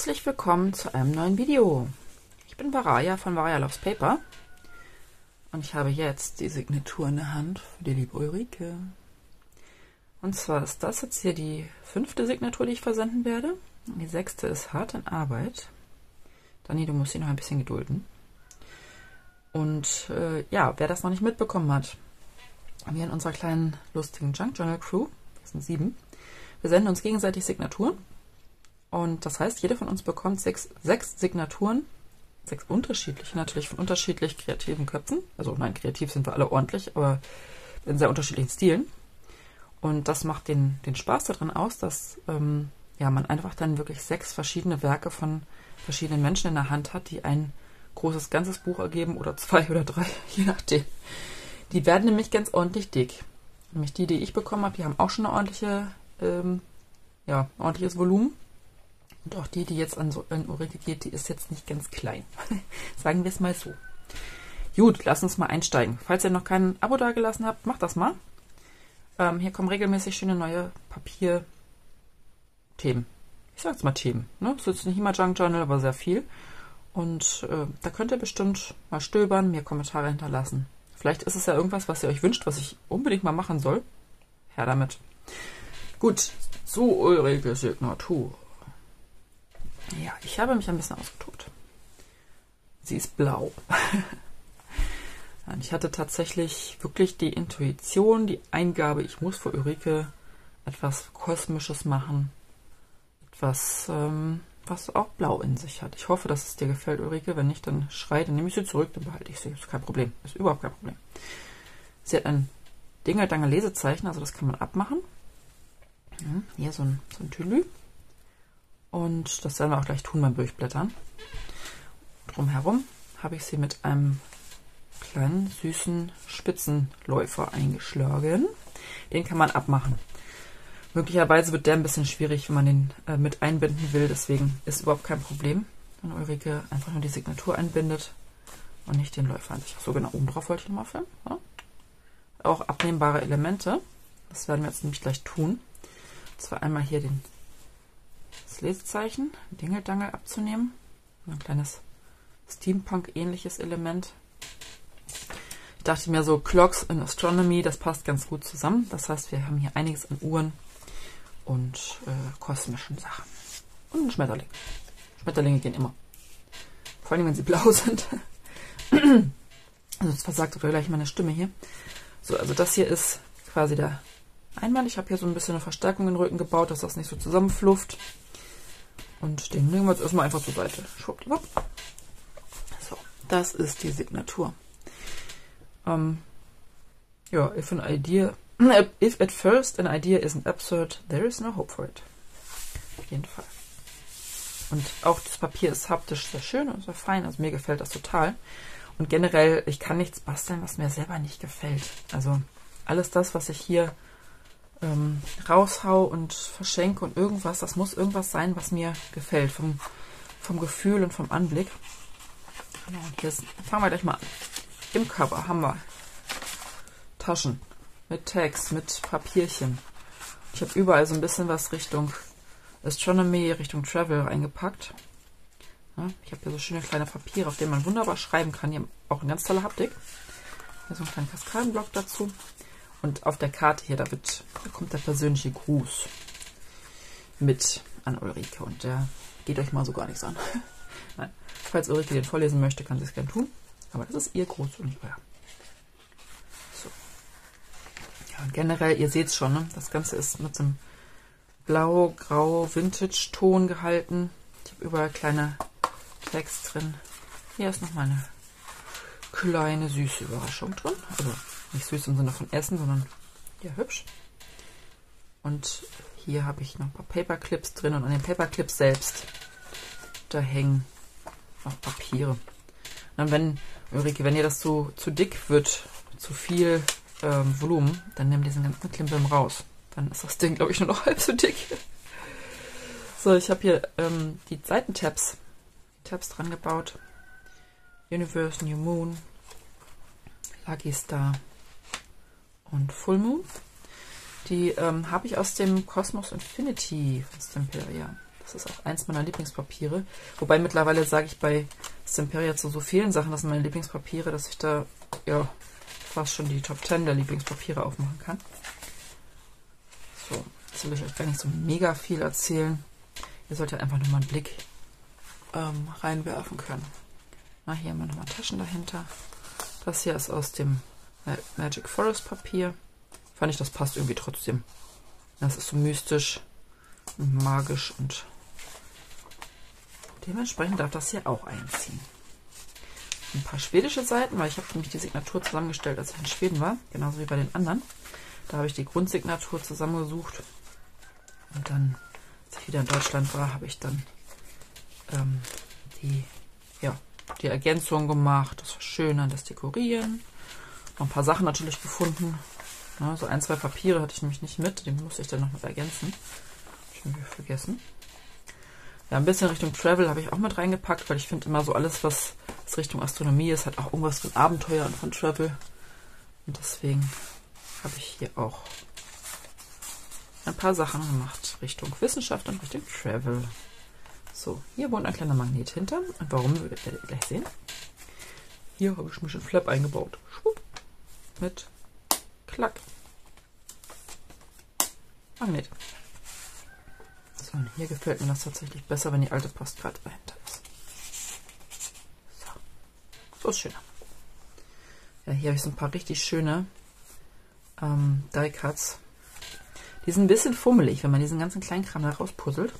Herzlich willkommen zu einem neuen Video. Ich bin Varaya von Varaya Loves Paper und ich habe jetzt die Signatur in der Hand für die liebe Ulrike. Und zwar ist das jetzt hier die fünfte Signatur, die ich versenden werde. Die sechste ist hart in Arbeit. Dani, du musst sie noch ein bisschen gedulden. Und äh, ja, wer das noch nicht mitbekommen hat, wir in unserer kleinen lustigen Junk Journal Crew, das sind sieben, wir senden uns gegenseitig Signaturen und das heißt, jeder von uns bekommt sechs, sechs Signaturen, sechs unterschiedliche, natürlich von unterschiedlich kreativen Köpfen. Also nein, kreativ sind wir alle ordentlich, aber in sehr unterschiedlichen Stilen. Und das macht den, den Spaß daran aus, dass ähm, ja, man einfach dann wirklich sechs verschiedene Werke von verschiedenen Menschen in der Hand hat, die ein großes ganzes Buch ergeben oder zwei oder drei, je nachdem. Die werden nämlich ganz ordentlich dick. Nämlich die, die ich bekommen habe, die haben auch schon eine ordentliche, ähm, ja, ordentliches Volumen. Und auch die, die jetzt an, so, an Ulrike geht, die ist jetzt nicht ganz klein. Sagen wir es mal so. Gut, lass uns mal einsteigen. Falls ihr noch kein Abo dagelassen habt, macht das mal. Ähm, hier kommen regelmäßig schöne neue Papierthemen. Ich sag's mal Themen. Ne? Es ist nicht immer Junk Journal, aber sehr viel. Und äh, da könnt ihr bestimmt mal stöbern, mir Kommentare hinterlassen. Vielleicht ist es ja irgendwas, was ihr euch wünscht, was ich unbedingt mal machen soll. Her damit. Gut, so Ulrike Signatur. Ja, ich habe mich ein bisschen ausgetobt. Sie ist blau. ich hatte tatsächlich wirklich die Intuition, die Eingabe, ich muss für Ulrike etwas Kosmisches machen. Etwas, ähm, was auch blau in sich hat. Ich hoffe, dass es dir gefällt, Ulrike. Wenn nicht, dann schrei, dann nehme ich sie zurück, dann behalte ich sie. Ist kein Problem. Ist überhaupt kein Problem. Sie hat ein Dingeldanger Lesezeichen, also das kann man abmachen. hier so ein, so ein Tülü. Und das werden wir auch gleich tun beim Durchblättern. Drumherum habe ich sie mit einem kleinen süßen Spitzenläufer eingeschlagen. Den kann man abmachen. Möglicherweise wird der ein bisschen schwierig, wenn man den äh, mit einbinden will. Deswegen ist überhaupt kein Problem, wenn Ulrike einfach nur die Signatur einbindet und nicht den Läufer an sich. So genau, oben drauf wollte ich nochmal filmen. Ja. Auch abnehmbare Elemente. Das werden wir jetzt nämlich gleich tun. Und zwar einmal hier den Lesezeichen, Dingeldangel abzunehmen. Ein kleines Steampunk-ähnliches Element. Ich dachte mir so, Clocks in Astronomy, das passt ganz gut zusammen. Das heißt, wir haben hier einiges an Uhren und äh, kosmischen Sachen. Und ein Schmetterling. Schmetterlinge gehen immer. Vor allem, wenn sie blau sind. also, das versagt sogar gleich meine Stimme hier. So, also das hier ist quasi der Einwand. Ich habe hier so ein bisschen eine Verstärkung in den Rücken gebaut, dass das nicht so zusammenflufft. Und den nehmen wir jetzt erstmal einfach zur Seite. Schwuppdiwupp. So, das ist die Signatur. Um, ja, if an idea, if at first an idea isn't absurd, there is no hope for it. Auf jeden Fall. Und auch das Papier ist haptisch sehr schön und sehr fein. Also mir gefällt das total. Und generell, ich kann nichts basteln, was mir selber nicht gefällt. Also alles das, was ich hier ähm, raushau und verschenke und irgendwas. Das muss irgendwas sein, was mir gefällt. Vom, vom Gefühl und vom Anblick. Genau, und hier fangen wir gleich mal an. Im Cover haben wir Taschen mit Text, mit Papierchen. Ich habe überall so ein bisschen was Richtung Astronomy, Richtung Travel reingepackt. Ja, ich habe hier so schöne kleine Papiere, auf denen man wunderbar schreiben kann. Hier auch eine ganz tolle Haptik. Hier so einen kleinen Kaskadenblock dazu. Und auf der Karte hier, da, wird, da kommt der persönliche Gruß mit an Ulrike. Und der geht euch mal so gar nichts an. Nein. Falls Ulrike den vorlesen möchte, kann sie es gerne tun. Aber das ist ihr Gruß und nicht euer. So. Ja, generell, ihr seht es schon, ne? das Ganze ist mit so einem blau-grau-Vintage-Ton gehalten. Ich habe überall kleine Text drin. Hier ist nochmal eine kleine süße Überraschung drin. Also nicht süß im Sinne von Essen, sondern ja hübsch. Und hier habe ich noch ein paar Paperclips drin und an den Paperclips selbst, da hängen noch Papiere. Und wenn, Ulrike, wenn dir das zu, zu dick wird, zu viel ähm, Volumen, dann nimm diesen ganzen Klimbim raus. Dann ist das Ding, glaube ich, nur noch halb so dick. So, ich habe hier ähm, die Seitentabs Tabs dran gebaut. Universe, New Moon, Lucky Star, und Full Moon. Die ähm, habe ich aus dem Cosmos Infinity Stemperia. Das ist auch eins meiner Lieblingspapiere. Wobei mittlerweile sage ich bei Semperia zu so vielen Sachen, das sind meine Lieblingspapiere, dass ich da ja fast schon die Top 10 der Lieblingspapiere aufmachen kann. So, jetzt will ich euch gar nicht so mega viel erzählen. Ihr solltet einfach nur mal einen Blick ähm, reinwerfen können. Na, hier haben wir nochmal Taschen dahinter. Das hier ist aus dem Magic Forest Papier. Fand ich, das passt irgendwie trotzdem. Das ist so mystisch, und magisch und dementsprechend darf das hier auch einziehen. Ein paar schwedische Seiten, weil ich habe nämlich die Signatur zusammengestellt, als ich in Schweden war, genauso wie bei den anderen. Da habe ich die Grundsignatur zusammengesucht und dann, als ich wieder in Deutschland war, habe ich dann ähm, die, ja, die Ergänzung gemacht, das Verschönern, das Dekorieren. Noch ein paar Sachen natürlich gefunden. Ja, so ein, zwei Papiere hatte ich nämlich nicht mit, die musste ich dann noch mit ergänzen. Schon wieder vergessen. Ja, ein bisschen Richtung Travel habe ich auch mit reingepackt, weil ich finde immer so alles, was Richtung Astronomie ist, hat auch irgendwas von Abenteuer und von Travel. Und deswegen habe ich hier auch ein paar Sachen gemacht Richtung Wissenschaft und Richtung Travel. So, hier wohnt ein kleiner Magnet hinter. Und warum, werdet ihr gleich sehen. Hier habe ich mich ein Flap eingebaut. Schwupp. Mit Klack. Magnet. So, und hier gefällt mir das tatsächlich besser, wenn die alte Postkarte dahinter ist. So, so ist schöner. Ja, hier habe ich so ein paar richtig schöne ähm, Die Cuts. Die sind ein bisschen fummelig, wenn man diesen ganzen Kleinkram da rauspuzzelt.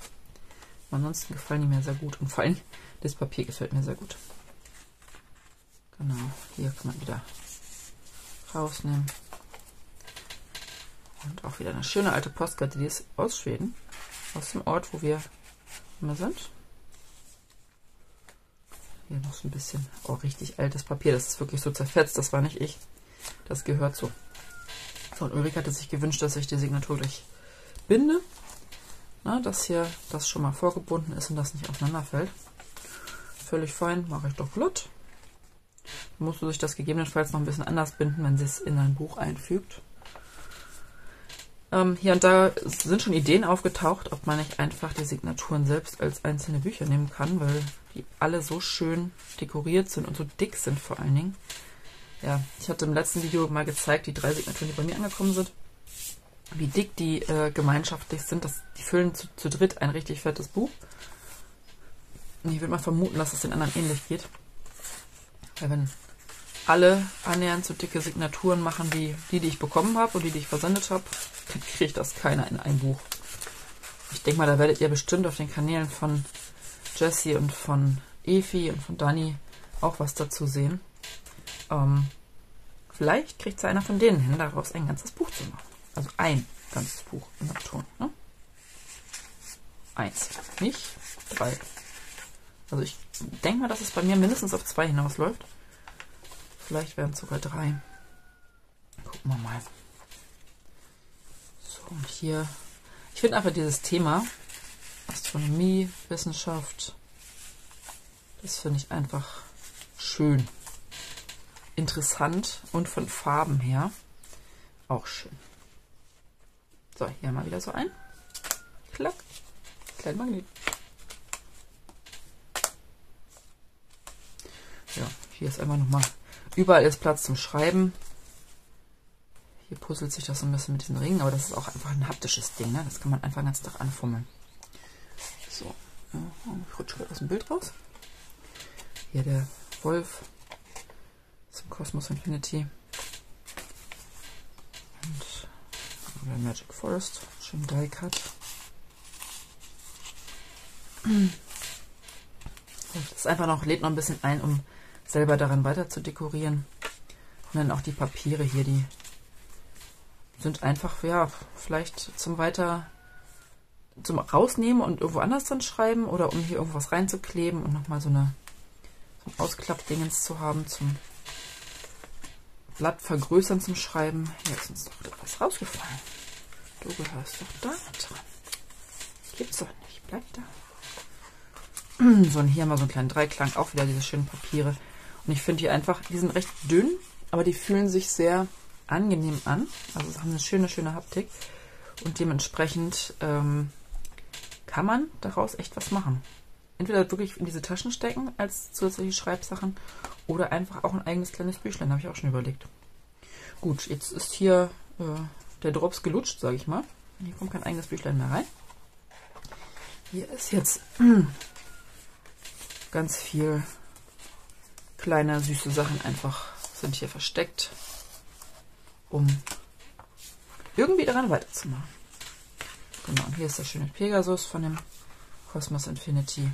Ansonsten gefallen die mir sehr gut. Und vor allem das Papier gefällt mir sehr gut. Genau, hier kann man wieder rausnehmen. Und auch wieder eine schöne alte Postkarte, die ist aus Schweden. Aus dem Ort, wo wir immer sind. Hier noch so ein bisschen, oh, richtig altes Papier. Das ist wirklich so zerfetzt. Das war nicht ich. Das gehört so. So, und Ulrike hatte sich gewünscht, dass ich die Signatur gleich binde. Na, dass hier das schon mal vorgebunden ist und das nicht auseinanderfällt. Völlig fein, mache ich doch glatt. Musst du sich das gegebenenfalls noch ein bisschen anders binden, wenn sie es in ein Buch einfügt. Ähm, hier und da sind schon Ideen aufgetaucht, ob man nicht einfach die Signaturen selbst als einzelne Bücher nehmen kann, weil die alle so schön dekoriert sind und so dick sind vor allen Dingen. Ja, ich hatte im letzten Video mal gezeigt, die drei Signaturen, die bei mir angekommen sind wie dick die äh, gemeinschaftlich sind. Das, die füllen zu, zu dritt ein richtig fettes Buch. Und ich würde mal vermuten, dass es den anderen ähnlich geht. Weil wenn alle annähernd so dicke Signaturen machen wie die, die ich bekommen habe und die, die ich versendet habe, dann kriegt das keiner in ein Buch. Ich denke mal, da werdet ihr bestimmt auf den Kanälen von Jessie und von Efi und von Dani auch was dazu sehen. Ähm, vielleicht kriegt es einer von denen hin, daraus ein ganzes Buch zu machen. Also ein ganzes Buch im Ton. Ne? Eins, nicht drei. Also ich denke mal, dass es bei mir mindestens auf zwei hinausläuft. Vielleicht werden es sogar drei. Gucken wir mal. So, und hier. Ich finde einfach dieses Thema Astronomie, Wissenschaft, das finde ich einfach schön. Interessant und von Farben her auch schön. So, hier mal wieder so ein. Klack. Kleinen Magnet. Ja, hier ist einfach nochmal. Überall ist Platz zum Schreiben. Hier puzzelt sich das so ein bisschen mit diesen Ringen, aber das ist auch einfach ein haptisches Ding. Ne? Das kann man einfach den ganzen Tag anfummeln. So, ich rutsche gerade aus dem Bild raus. Hier der Wolf zum Cosmos Infinity. Oder Magic Forest. Schön die Cut. Das ist einfach noch, lädt noch ein bisschen ein, um selber daran weiter zu dekorieren. Und dann auch die Papiere hier, die sind einfach, ja, vielleicht zum weiter zum rausnehmen und irgendwo anders dran schreiben oder um hier irgendwas reinzukleben und nochmal so eine so ein Ausklappdingens zu haben zum Blatt vergrößern zum Schreiben. Hier ist uns doch etwas rausgefallen. Du gehörst doch da dran. Gibt's doch nicht. Bleib da. So, und hier haben wir so einen kleinen Dreiklang. Auch wieder diese schönen Papiere. Und ich finde die einfach, die sind recht dünn, aber die fühlen sich sehr angenehm an. Also haben eine schöne, schöne Haptik. Und dementsprechend ähm, kann man daraus echt was machen. Entweder wirklich in diese Taschen stecken als zusätzliche Schreibsachen oder einfach auch ein eigenes kleines Büchlein, habe ich auch schon überlegt. Gut, jetzt ist hier äh, der Drops gelutscht, sage ich mal. Hier kommt kein eigenes Büchlein mehr rein. Hier ist jetzt ganz viel kleine süße Sachen einfach sind hier versteckt, um irgendwie daran weiterzumachen. Genau, und hier ist der schöne Pegasus von dem Cosmos Infinity.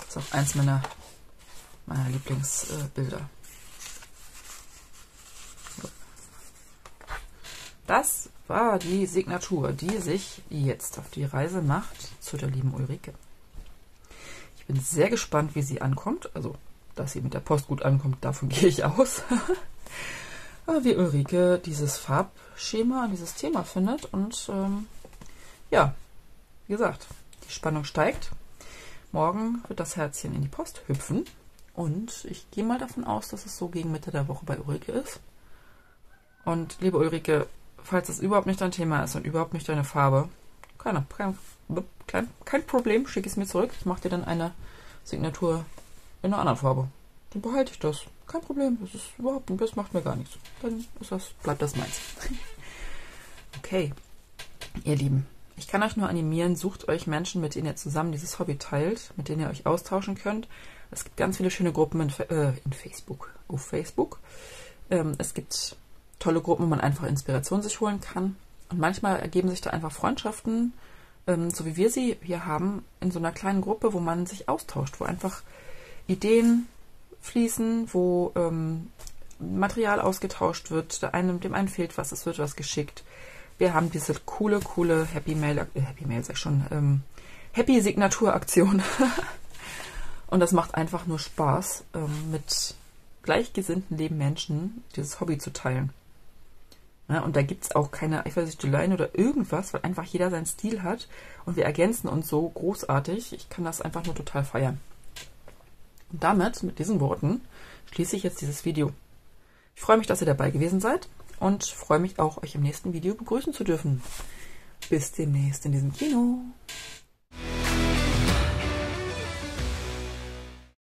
Das ist auch eins meiner, meiner Lieblingsbilder. Das war die Signatur, die sich jetzt auf die Reise macht zu der lieben Ulrike. Ich bin sehr gespannt, wie sie ankommt. Also, dass sie mit der Post gut ankommt, davon gehe ich aus. wie Ulrike dieses Farbschema, dieses Thema findet. Und ähm, ja, wie gesagt, die Spannung steigt. Morgen wird das Herzchen in die Post hüpfen. Und ich gehe mal davon aus, dass es so gegen Mitte der Woche bei Ulrike ist. Und liebe Ulrike, falls es überhaupt nicht dein Thema ist und überhaupt nicht deine Farbe, keine, kein, kein, kein Problem, schick es mir zurück. Ich mache dir dann eine Signatur in einer anderen Farbe. Dann behalte ich das. Kein Problem. Das ist überhaupt das macht mir gar nichts. Dann ist das, bleibt das meins. okay, ihr Lieben. Ich kann euch nur animieren, sucht euch Menschen, mit denen ihr zusammen dieses Hobby teilt, mit denen ihr euch austauschen könnt. Es gibt ganz viele schöne Gruppen in, äh, in Facebook, auf Facebook. Ähm, es gibt tolle Gruppen, wo man einfach Inspiration sich holen kann. Und manchmal ergeben sich da einfach Freundschaften, ähm, so wie wir sie hier haben, in so einer kleinen Gruppe, wo man sich austauscht, wo einfach Ideen fließen, wo ähm, Material ausgetauscht wird, der einen, dem einen fehlt was, es wird was geschickt. Wir haben diese coole, coole Happy Mail, äh, Happy Mail sag ich schon, ähm, Happy Signaturaktion. Und das macht einfach nur Spaß, ähm, mit gleichgesinnten lieben Menschen dieses Hobby zu teilen. Ja, und da gibt es auch keine Eifersüchteleien oder irgendwas, weil einfach jeder seinen Stil hat und wir ergänzen uns so großartig. Ich kann das einfach nur total feiern. Und damit, mit diesen Worten, schließe ich jetzt dieses Video. Ich freue mich, dass ihr dabei gewesen seid und freue mich auch, euch im nächsten Video begrüßen zu dürfen. Bis demnächst in diesem Kino.